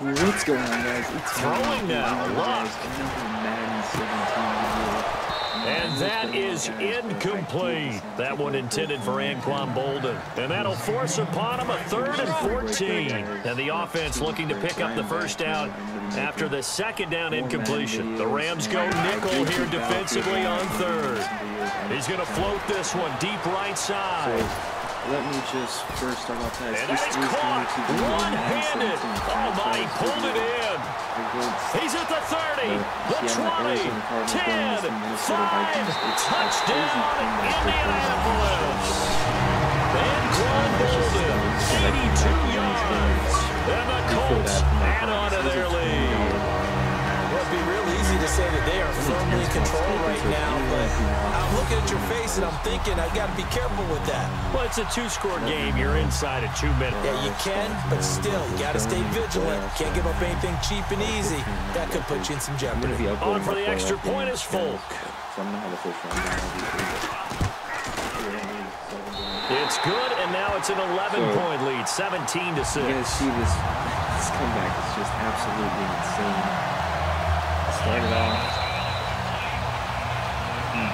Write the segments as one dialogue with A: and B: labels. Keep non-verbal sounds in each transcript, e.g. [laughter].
A: What's going on, guys? It's
B: Throwing now,
A: guys.
B: Luck.
A: Another Madden 17 video.
B: And that is incomplete. That one intended for Anquan Boldin. And that'll force upon him a third and 14. And the offense looking to pick up the first down after the second down incompletion. The Rams go nickel here defensively on third. He's going to float this one deep right side.
A: Let me just first start off.
B: And
A: This
B: is
A: going to be
B: one-handed.
A: Madden 17
B: Oh, my, he pulled it in. He's at the 30, the
A: Seattle
B: 20, 10,
A: going against Minnesota
B: 5,
A: Vikings. It's a crazy
B: touchdown, Indianapolis.
A: victory.
B: Anquan Boldin, 82 yards. And the Colts add on to their lead.
C: Well, it'd be real easy to say that they are firmly in control right now, but I'm looking at your face and I'm thinking I've got to be careful with that.
B: Well, it's a two-score game. You're inside of two minutes.
C: Yeah, you can, but still, you got to stay vigilant. Can't give up anything cheap and easy. That could put you in some
A: I'm going to
C: jeopardy.
B: On for the extra point is Folk.
A: So I'm going to have a first round down, obviously.
B: It's good, and now it's an 11-point lead, 17 to 6.
A: You guys see this, this comeback is just absolutely insane. Started off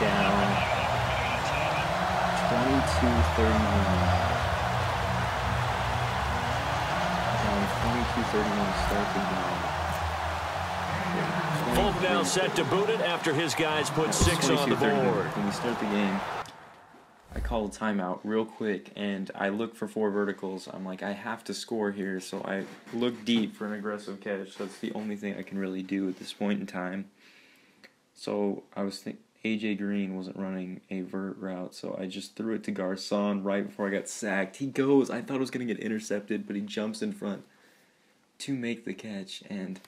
A: down 22-31. Down 22-31 to start the game.
B: Folk now set to boot it after his guys put six on the board.
A: When we start the game, I call a timeout real quick and I look for four verticals. I'm like, I have to score here, so I look deep for an aggressive catch. That's the only thing I can really do at this point in time. So I was think AJ Green wasn't running a vert route, so I just threw it to Garcon right before I got sacked. He goes, I thought it was gonna get intercepted, but he jumps in front to make the catch. And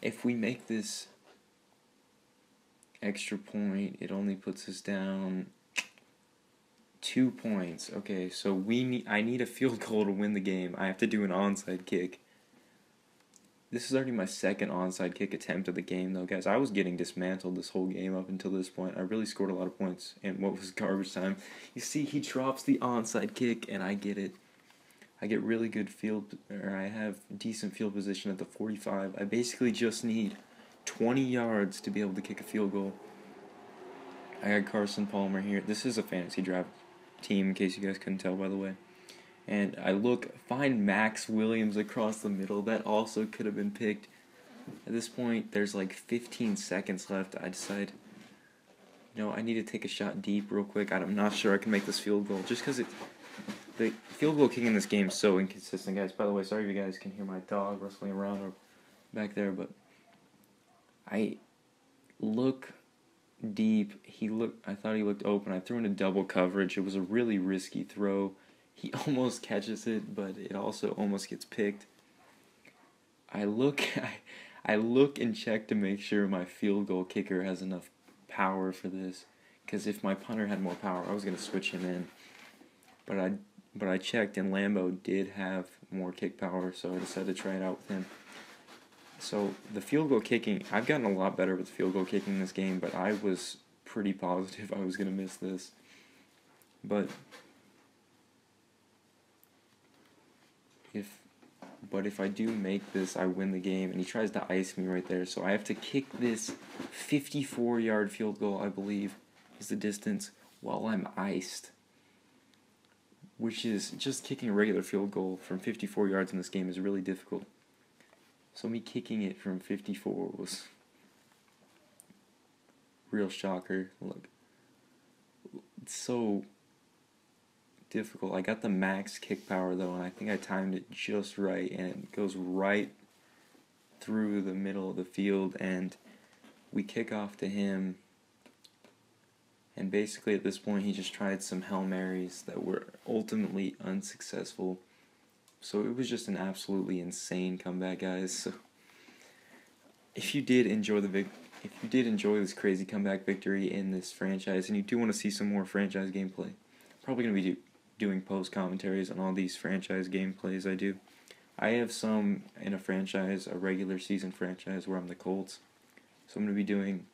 A: if we make this extra point, it only puts us down two points. Okay, so we need I need a field goal to win the game. I have to do an onside kick. This is already my second onside kick attempt of the game though, guys. I was getting dismantled this whole game up until this point. I really scored a lot of points in what was [laughs] garbage time. You see he drops the onside kick and I get it. I get really good field or I have decent field position at the 45. I basically just need 20 yards to be able to kick a field goal. I got Carson Palmer here. This is a fantasy draft team, in case you guys couldn't tell, by the way. And I look, find Max Williams across the middle. That also could have been picked. At this point, there's like 15 seconds left. I decide, you know, I need to take a shot deep real quick. I'm not sure I can make this field goal just because it. The field goal kicking in this game is so inconsistent, guys. By the way, sorry if you guys can hear my dog rustling around back there, but I look deep. He looked. I thought he looked open. I threw in a double coverage. It was a really risky throw. He [laughs] almost catches it, but it also almost gets picked. I look. [laughs] I, I look and check to make sure my field goal kicker has enough power for this. Because if my punter had more power, I was gonna switch him in. But I but I checked and Lambo did have more kick power, so I decided to try it out with him. So the field goal kicking, I've gotten a lot better with field goal kicking this game, but I was pretty positive [laughs] I was gonna miss this. But if but if I do make this, I win the game, and he tries to ice me right there. So I have to kick this 54 yard field goal, I believe, is the distance, while I'm iced. Which is just kicking a regular field goal from 54 yards in this game is really difficult. So me kicking it from 54 was real shocker. Look, it's so difficult. I got the max kick power though, and I think I timed it just right, and it goes right through the middle of the field, and we kick off to him. And basically, at this point, he just tried some Hail Marys that were ultimately unsuccessful. So it was just an absolutely insane comeback, guys. So if you did enjoy the vic- if you did enjoy this crazy comeback victory in this franchise, and you do want to see some more franchise gameplay, probably gonna be do- doing post commentaries on all these franchise gameplays I do. I have some in a franchise, a regular season franchise where I'm the Colts, so I'm gonna be doing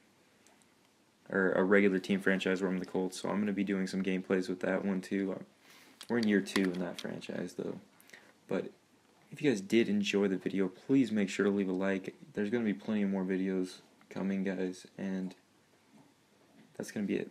A: or a regular team franchise where I'm the Colts. So I'm gonna be doing some gameplays with that one too. We're in year two in that franchise though, but if you guys did enjoy the video, please make sure to leave a like. There's going to be plenty more videos coming, guys, and that's going to be it.